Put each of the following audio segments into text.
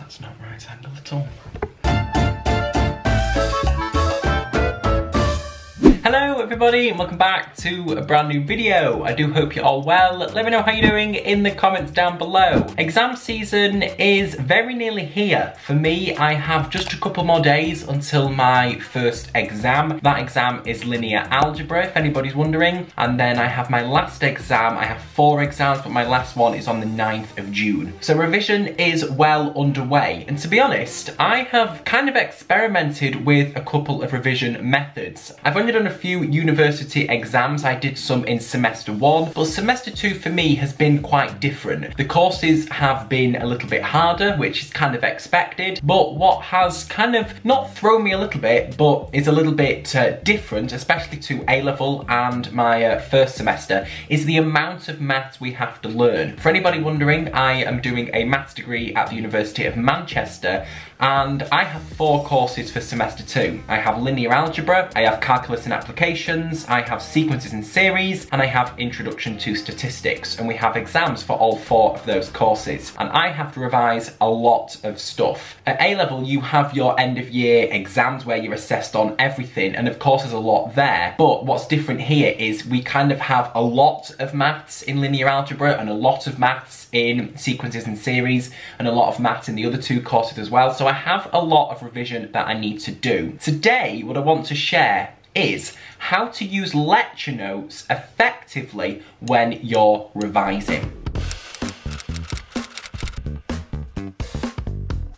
that's not right angle at all. Hello everybody and welcome back to a brand new video. I do hope you're all well. Let me know how you're doing in the comments down below. Exam season is very nearly here. For me, I have just a couple more days until my first exam. That exam is linear algebra, if anybody's wondering. And then I have my last exam. I have four exams, but my last one is on the 9th of June. So revision is well underway. And to be honest, I have kind of experimented with a couple of revision methods. I've only done a few university exams. I did some in semester one, but semester two for me has been quite different. The courses have been a little bit harder, which is kind of expected, but what has kind of not thrown me a little bit, but is a little bit uh, different, especially to A-level and my uh, first semester, is the amount of maths we have to learn. For anybody wondering, I am doing a maths degree at the University of Manchester, and I have four courses for semester two. I have linear algebra, I have calculus and applications, I have sequences and series, and I have introduction to statistics. And we have exams for all four of those courses. And I have to revise a lot of stuff. At A-level, you have your end of year exams where you're assessed on everything, and of course there's a lot there. But what's different here is we kind of have a lot of maths in linear algebra and a lot of maths in sequences and series and a lot of maths in the other two courses as well. So I have a lot of revision that I need to do. Today, what I want to share is how to use lecture notes effectively when you're revising.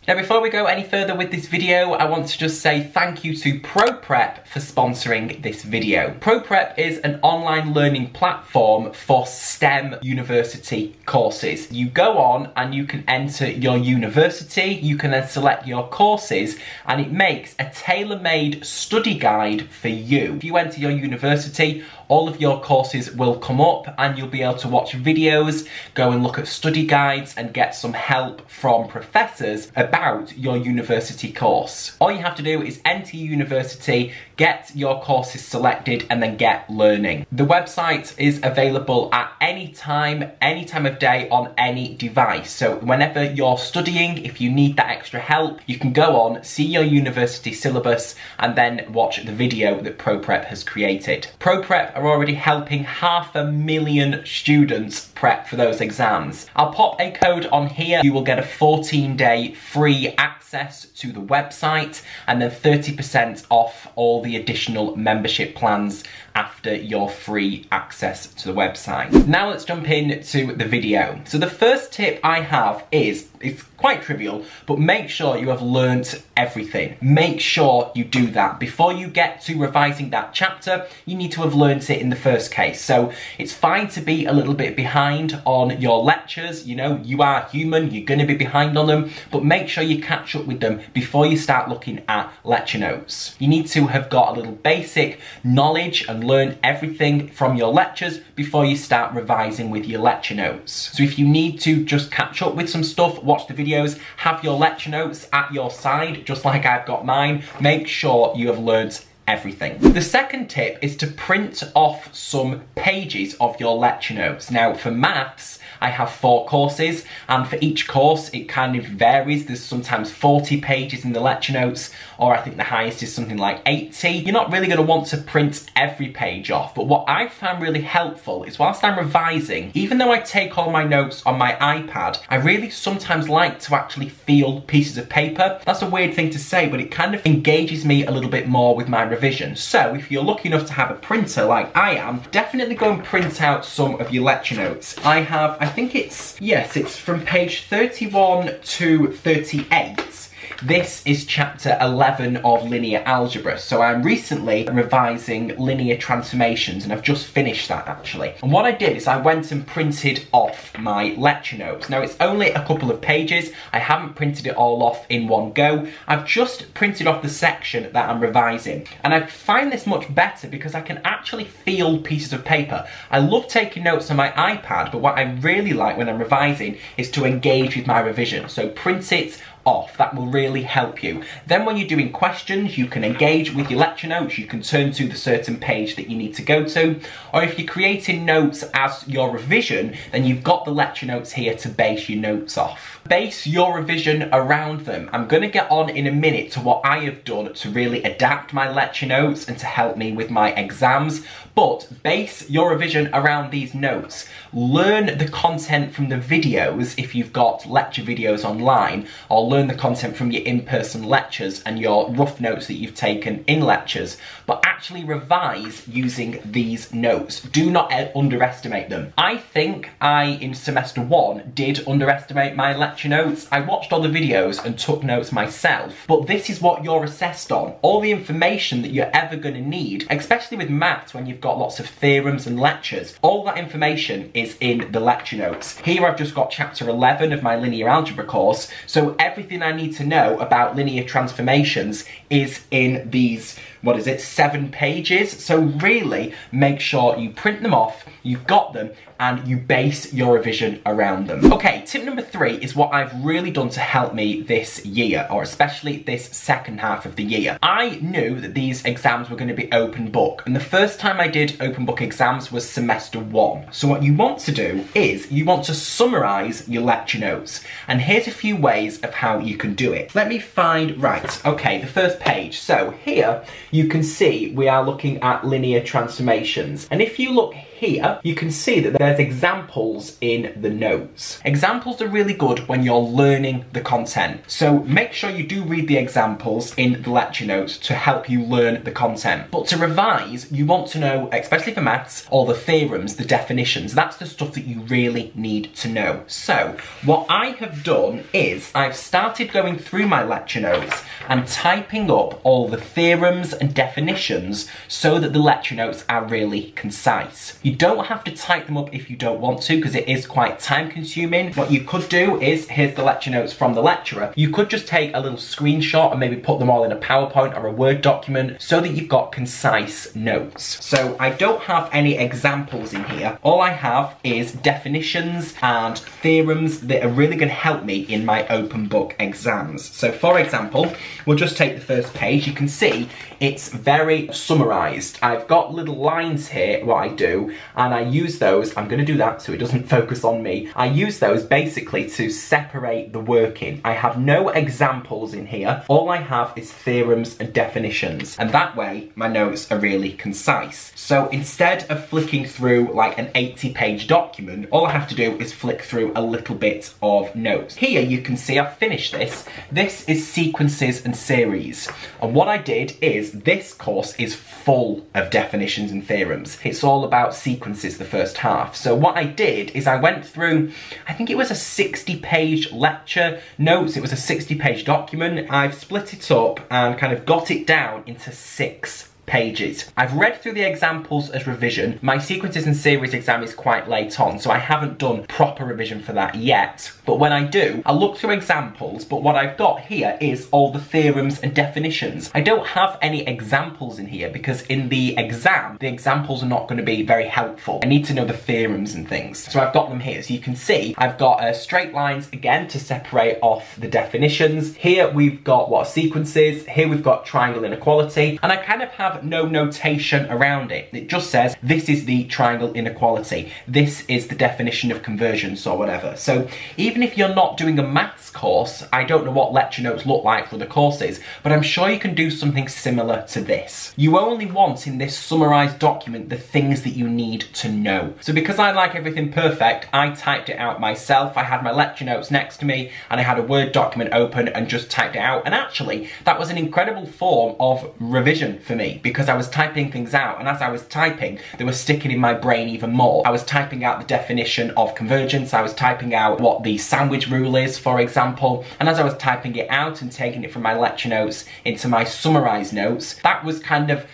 Now before we go any further with this video, I want to just say thank you to ProPrep for sponsoring this video. ProPrep is an online learning platform for STEM university courses. You go on and you can enter your university, you can then select your courses, and it makes a tailor-made study guide for you. If you enter your university, all of your courses will come up and you'll be able to watch videos, go and look at study guides and get some help from professors about your university course. All you have to do is enter university, get your courses selected and then get learning. The website is available at any time, any time of day on any device. So whenever you're studying, if you need that extra help, you can go on, see your university syllabus and then watch the video that ProPrep has created. ProPrep are already helping half a million students prep for those exams. I'll pop a code on here. You will get a 14 day free access to the website and then 30% off all the additional membership plans after your free access to the website. Now let's jump into the video. So the first tip I have is, it's quite trivial, but make sure you have learnt everything. Make sure you do that. Before you get to revising that chapter, you need to have learnt it in the first case. So it's fine to be a little bit behind on your lectures. You know, you are human, you're gonna be behind on them, but make sure you catch up with them before you start looking at lecture notes. You need to have got a little basic knowledge and learn everything from your lectures before you start revising with your lecture notes. So if you need to just catch up with some stuff, watch the videos, have your lecture notes at your side, just like I've got mine, make sure you have learned everything. The second tip is to print off some pages of your lecture notes. Now for maths, I have four courses and for each course it kind of varies. There's sometimes 40 pages in the lecture notes or I think the highest is something like 80. You're not really going to want to print every page off but what I found really helpful is whilst I'm revising, even though I take all my notes on my iPad, I really sometimes like to actually feel pieces of paper. That's a weird thing to say but it kind of engages me a little bit more with my revision. So if you're lucky enough to have a printer like I am, definitely go and print out some of your lecture notes. I have, I think it's, yes, it's from page 31 to 38. This is chapter 11 of linear algebra. So I'm recently revising linear transformations and I've just finished that actually. And what I did is I went and printed off my lecture notes. Now it's only a couple of pages. I haven't printed it all off in one go. I've just printed off the section that I'm revising. And I find this much better because I can actually feel pieces of paper. I love taking notes on my iPad, but what I really like when I'm revising is to engage with my revision. So print it off. That will really help you. Then when you're doing questions, you can engage with your lecture notes. You can turn to the certain page that you need to go to. Or if you're creating notes as your revision, then you've got the lecture notes here to base your notes off. Base your revision around them. I'm going to get on in a minute to what I have done to really adapt my lecture notes and to help me with my exams, but base your revision around these notes. Learn the content from the videos if you've got lecture videos online, or learn the content from your in-person lectures and your rough notes that you've taken in lectures, but actually revise using these notes. Do not underestimate them. I think I, in semester one, did underestimate my lecture notes. I watched all the videos and took notes myself, but this is what you're assessed on. All the information that you're ever going to need, especially with maths when you've got lots of theorems and lectures, all that information is in the lecture notes. Here I've just got chapter 11 of my linear algebra course, so everything I need to know about linear transformations is in these what is it, seven pages. So really make sure you print them off, you've got them, and you base your revision around them. Okay, tip number three is what I've really done to help me this year, or especially this second half of the year. I knew that these exams were gonna be open book, and the first time I did open book exams was semester one. So what you want to do is you want to summarize your lecture notes, and here's a few ways of how you can do it. Let me find, right, okay, the first page. So here, you can see we are looking at linear transformations. And if you look here, you can see that there's examples in the notes. Examples are really good when you're learning the content. So make sure you do read the examples in the lecture notes to help you learn the content. But to revise, you want to know, especially for maths, all the theorems, the definitions. That's the stuff that you really need to know. So what I have done is I've started going through my lecture notes and typing up all the theorems and definitions so that the lecture notes are really concise. You don't have to type them up if you don't want to because it is quite time consuming. What you could do is, here's the lecture notes from the lecturer, you could just take a little screenshot and maybe put them all in a PowerPoint or a Word document so that you've got concise notes. So I don't have any examples in here. All I have is definitions and theorems that are really going to help me in my open book exams. So for example, we'll just take the first page. You can see it's very summarized. I've got little lines here, what I do, and I use those, I'm gonna do that so it doesn't focus on me. I use those basically to separate the working. I have no examples in here. All I have is theorems and definitions. And that way, my notes are really concise. So instead of flicking through like an 80 page document, all I have to do is flick through a little bit of notes. Here you can see I've finished this. This is sequences and series. And what I did is this course is full of definitions and theorems. It's all about sequences the first half. So what I did is I went through, I think it was a 60 page lecture notes, it was a 60 page document. I've split it up and kind of got it down into six pages. I've read through the examples as revision. My sequences and series exam is quite late on, so I haven't done proper revision for that yet. But when I do, I'll look through examples, but what I've got here is all the theorems and definitions. I don't have any examples in here because in the exam, the examples are not going to be very helpful. I need to know the theorems and things. So I've got them here. So you can see I've got uh, straight lines again to separate off the definitions. Here we've got what sequences. Here we've got triangle inequality. And I kind of have have no notation around it. It just says, this is the triangle inequality. This is the definition of convergence or whatever. So even if you're not doing a maths course, I don't know what lecture notes look like for the courses, but I'm sure you can do something similar to this. You only want in this summarised document the things that you need to know. So because I like everything perfect, I typed it out myself. I had my lecture notes next to me and I had a Word document open and just typed it out. And actually, that was an incredible form of revision for me because I was typing things out. And as I was typing, they were sticking in my brain even more. I was typing out the definition of convergence, I was typing out what the sandwich rule is, for example, and as I was typing it out and taking it from my lecture notes into my summarised notes, that was kind of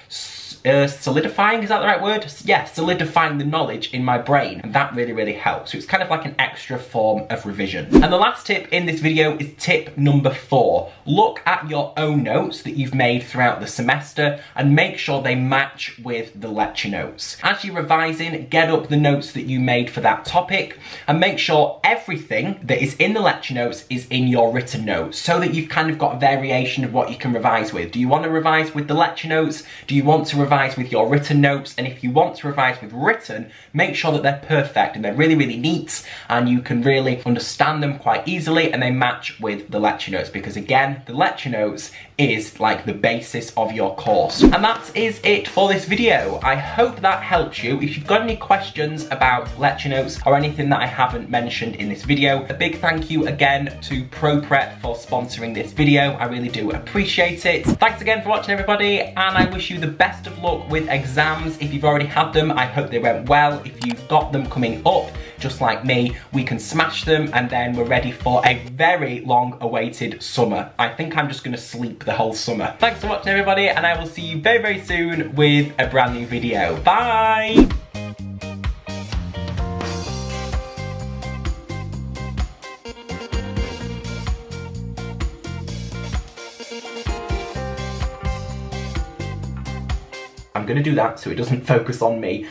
uh, solidifying, is that the right word? Yeah, solidifying the knowledge in my brain. And that really, really helps. So it's kind of like an extra form of revision. And the last tip in this video is tip number four. Look at your own notes that you've made throughout the semester and make sure they match with the lecture notes. As you're revising, get up the notes that you made for that topic and make sure everything that is in the lecture notes is in your written notes so that you've kind of got a variation of what you can revise with. Do you want to revise with the lecture notes? Do you want to revise with your written notes? And if you want to revise with written, make sure that they're perfect and they're really, really neat and you can really understand them quite easily and they match with the lecture notes because again, the lecture notes is like the basis of your course. And that is it for this video. I hope that helps you. If you've got any questions about lecture notes or anything that I haven't mentioned in this video, a big thank you again to ProPrep for sponsoring this video. I really do appreciate it. Thanks again for watching everybody and I wish you the best of luck with exams. If you've already had them, I hope they went well. If you've got them coming up, just like me, we can smash them and then we're ready for a very long awaited summer. I think I'm just gonna sleep the whole summer. Thanks for watching everybody and I will see you very, very soon with a brand new video. Bye! I'm gonna do that so it doesn't focus on me.